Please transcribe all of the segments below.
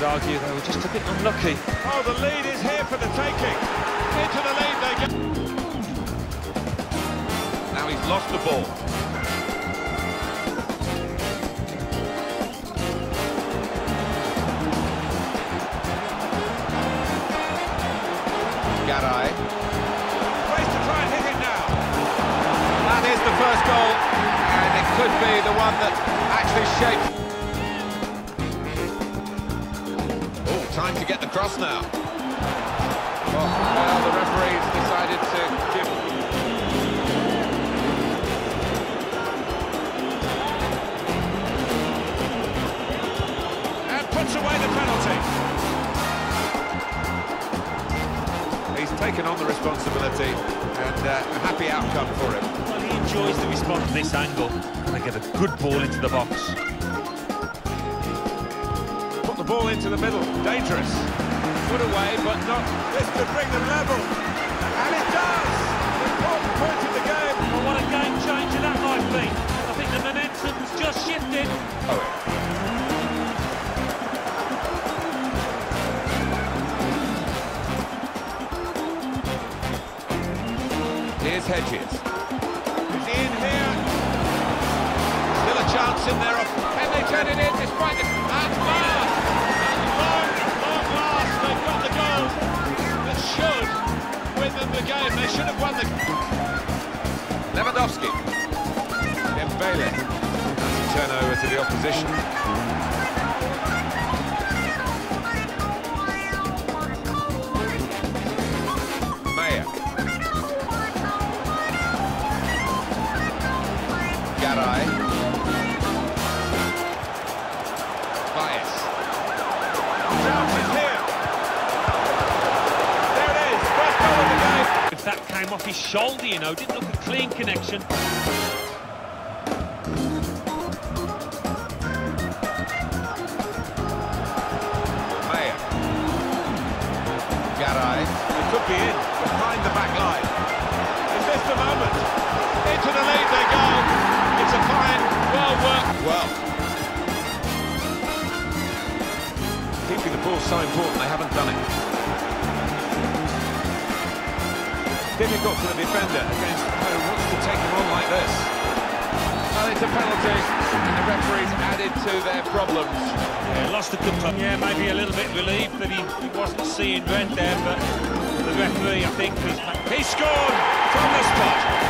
could argue they were just a bit unlucky. Oh, the lead is here for the taking. Into the lead they get. Now he's lost the ball. Garay. Place to try and hit it now. That is the first goal, and it could be the one that actually shapes. Time to get the cross now. Oh, well, the referee's decided to give... And puts away the penalty. He's taken on the responsibility, and uh, a happy outcome for him. Well, he enjoys the response from this angle. Going to get a good ball into the box. Put the ball into the middle, dangerous. Put away, but not... This could bring them level. And it does! Important point in the game. Well, what a game changer that might be. I think the momentum's just shifted. Here's Hedges. Is he in here? Still a chance in there. Can they turn it in despite the... At last! The game. They should have won the... Lewandowski. Dembele. That's a turnover to the opposition. Mayer. You know, didn't look a clean connection. Mayer. Garay. It could be in behind the back line. Is this the moment? Into the lead they go. It's a fine, well worked. Well. Keeping the ball so important, they haven't done it. Difficult for the defender against who wants to take him on like this. Well, it's a penalty, and the referee's added to their problems. Yeah, lost a good time. Yeah, maybe a little bit relieved that he, he wasn't seeing red there, but the referee, I think, has... He scored from the spot.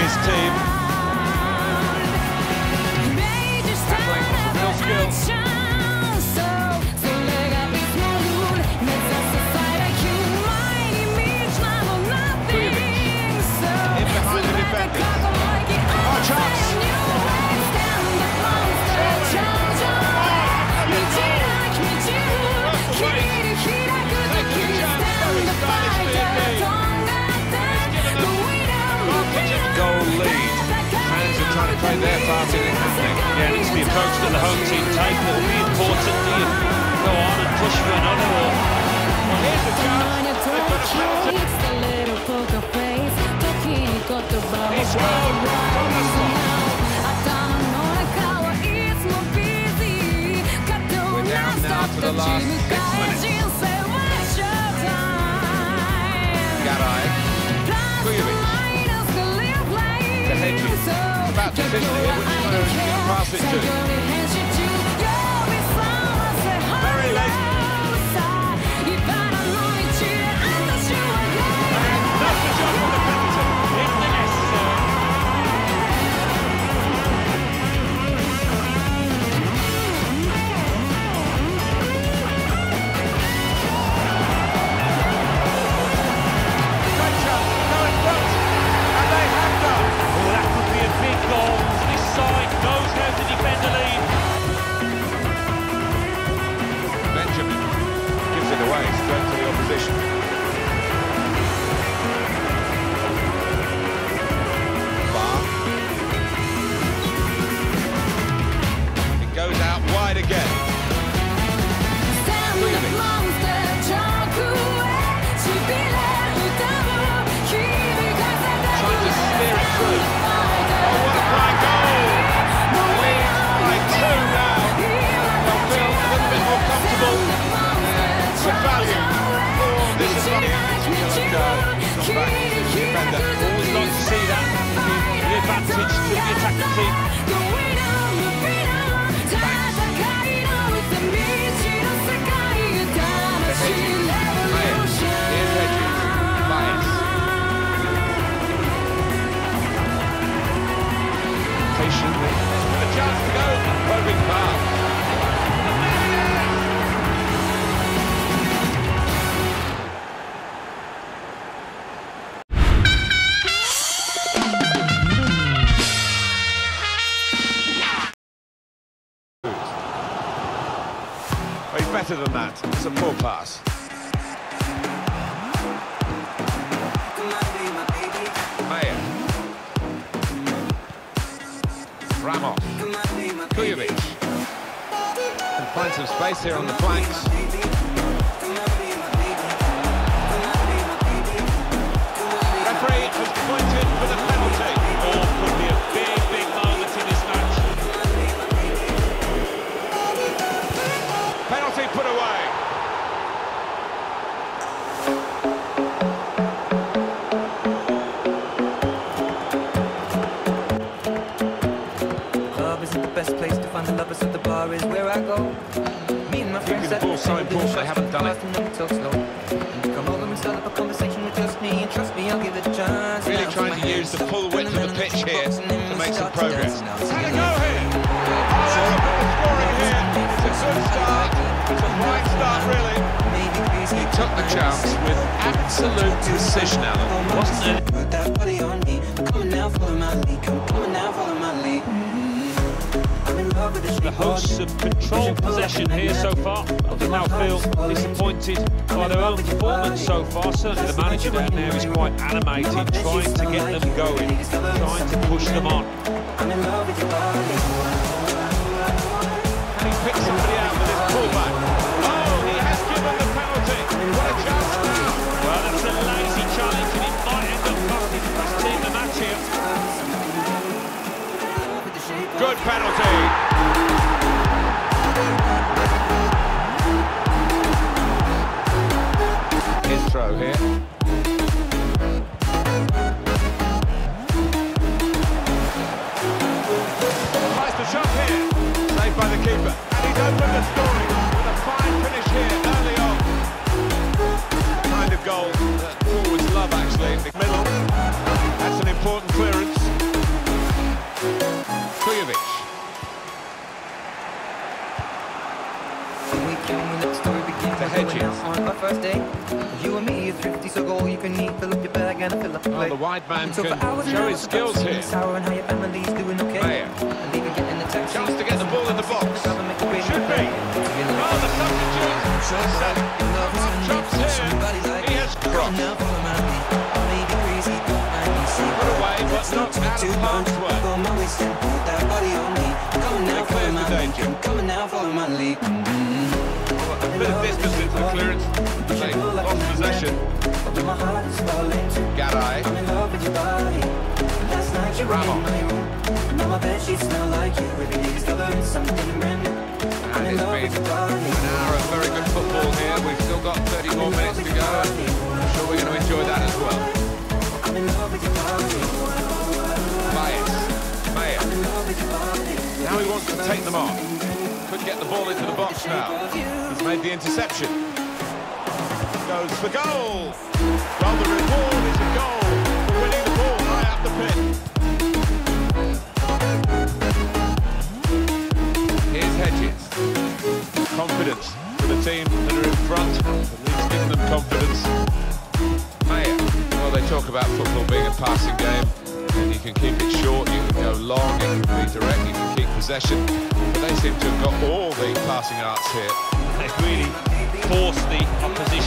his team. Approach that the home team take that will be important. Do you go on and push for another or... Well, here's the chance. They've got a penalty. It's the little poker face. Talking got the ball. It's well from the spot. We're down now to the last six minutes. It's about to finish here. Which player is he going to pass it to? Back to the defender. Always like to see that. The advantage to the attacking team. That. It's a poor pass. Mayer. Ramos. Kujovic. Can find some space here on the flanks. Make some progress. now. Had a go here. They opened the scoring here. It's a good start. It's a fine start, really. He took the chance with absolute precision, Alan. Wasn't it? Put that body on me. Come on now, follow my lead. Come, come on now, follow my lead. The hosts have controlled possession here so far, they now feel disappointed by their own performance so far. Certainly the manager down there is quite animated, trying to get them going, trying to push them on. And he picks somebody Saved by the keeper. And he's opened the scoring with a fine finish here early on. Kind of goal that forwards love actually in the middle. That's an important clearance. Kujovic. The story begins, The we're going Hedges. on first day. You and me are thrifty, so go you can eat. Fill up your bag and fill up the Oh, the wide man So for can show his skills here. Sour and how your family's doing okay. Mayer. Chance to get the ball in the box. Should be. Oh, the substitute. Chops here. He has crossed. now follow my lead. I may be crazy, don't mind me. Put away, but not out of harm's way. Go my way, waist and put that body on me. Come on now, follow clears my the danger. Come on now, follow my lead. A bit of distance into the clearance. They lost possession. But my heart is falling too. Garay. I'm in love with your body. Last night you were in Ramos. Bed sheets smell like you. Every day discovering something brand new. And it's been with your body. an hour of very good football here. We've still got 30 more minutes to go. I'm sure we're going to enjoy that as well. I'm in love with your body. Baez. Mayer. In love with your body. Now he wants to take them on. Could get the ball into the box now. He's made the interception. Goes for goal. Well, the reward is a goal for winning the ball high up the pitch. About football being a passing game, and you can keep it short, you can go long, you can be direct, you can keep possession. But they seem to have got all the passing arts here. They've really forced the opposition